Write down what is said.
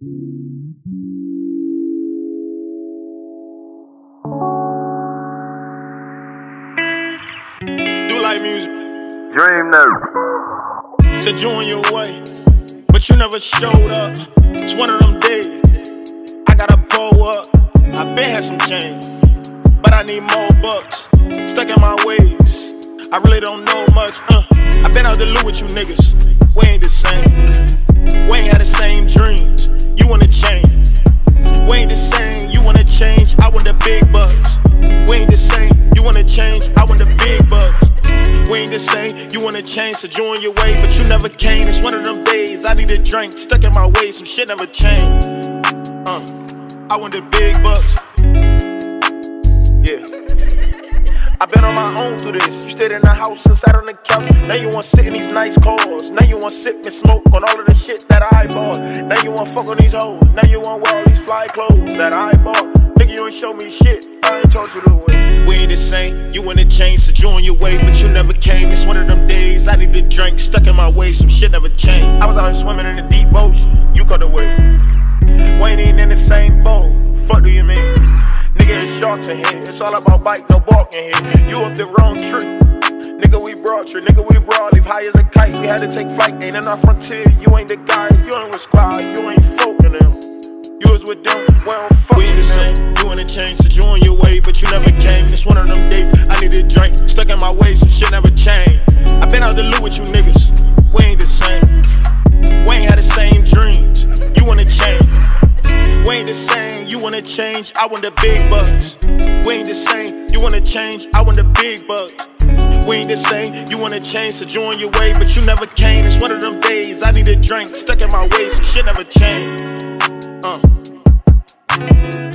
Dew Life Music. Dream Nerd. Said you on your way, but you never showed up. It's one of them days. I gotta pull up. I been had some change, but I need more bucks. Stuck in my ways. I really don't know much. Uh, I been out the loop with you niggas. We ain't the same. We ain't had the same dreams. You. We ain't the same. You wanna change. I want the big bucks. We ain't the same. You wanna change. I want the big bucks. We ain't the same. You wanna change, so join your way, but you never came. It's one of them days. I need a drink, stuck in my way, some shit never changed. Uh, I want the big bucks. I been on my own through this. You stayed in the house and sat on the couch. Now you want to sit in these nice cars. Now you want to sip and smoke on all of the shit that I bought. Now you want to fuck on these hoes. Now you want to wear all these fly clothes that I bought. Nigga, you ain't show me shit. I ain't told you the way. We ain't the same. You wanna change, so join your way, but you never came. It's one of them days. I need a drink, stuck in my way. Some shit never changed. I was out here swimming in the deep ocean. You the wave. We ain't even in the same boat. Sharks in here. It's all about bite, no bark in here. You up the wrong tree. Nigga, we brought you. Nigga, we brought. Leave high as a kite. We had to take flight. Ain't in our frontier. You ain't the guy. You ain't with squad. You ain't folk in them. You was with them. We don't fuck we ain't the same. You wanna change, so you on your way, but you never came. It's one of them days. I need a drink. Stuck in my way, some shit never changed. I been out the loop with you niggas. We ain't the same, you wanna change, I want the big bucks. We ain't the same, you wanna change, I want the big bucks. We ain't the same, you wanna change, so join your way, but you never came. It's one of them days, I need a drink, stuck in my way, some shit never changed. Uh.